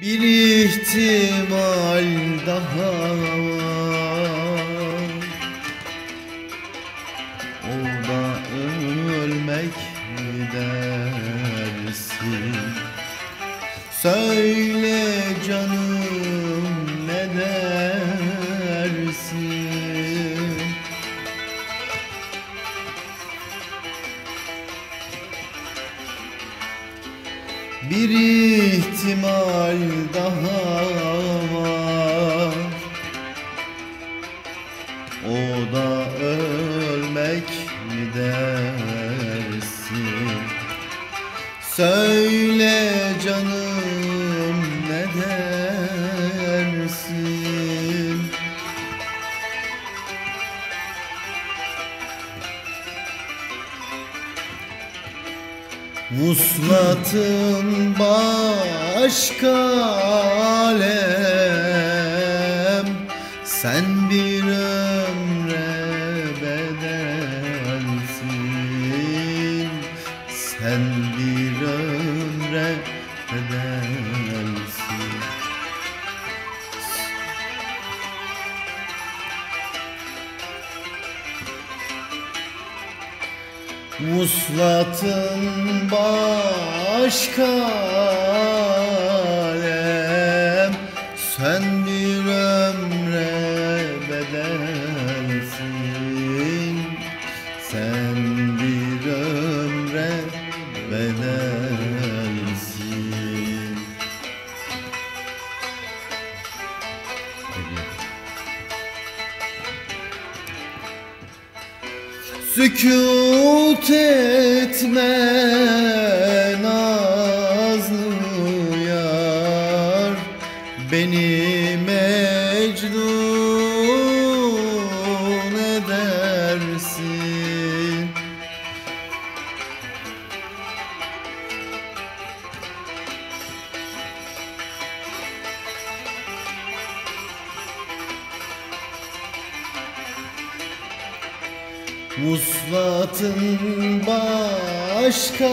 Bir ihtimal daha var. O da ölmek mi dersin? Söyle canım Bir ihtimal daha var. O da ölmek mi dersin? Söyle canım Vuslatın başka alem. Sen bir ömre bedelsin. Sen bir ömre bedelsin Vuslatın başka alem Sen bir ömre bedelsin Sen Sükut etme nazlı yar. Beni mecnun Vuslatın başka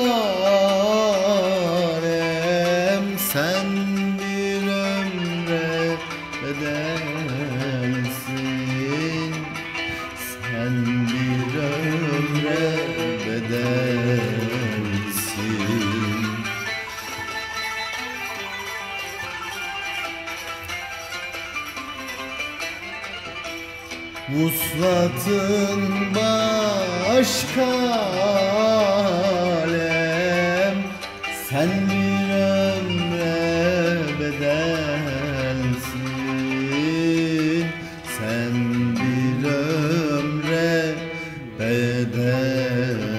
Vuslatın başka alem. Sen bir ömre bedelsin. Sen bir ömre bedel